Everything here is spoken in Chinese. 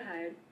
sure.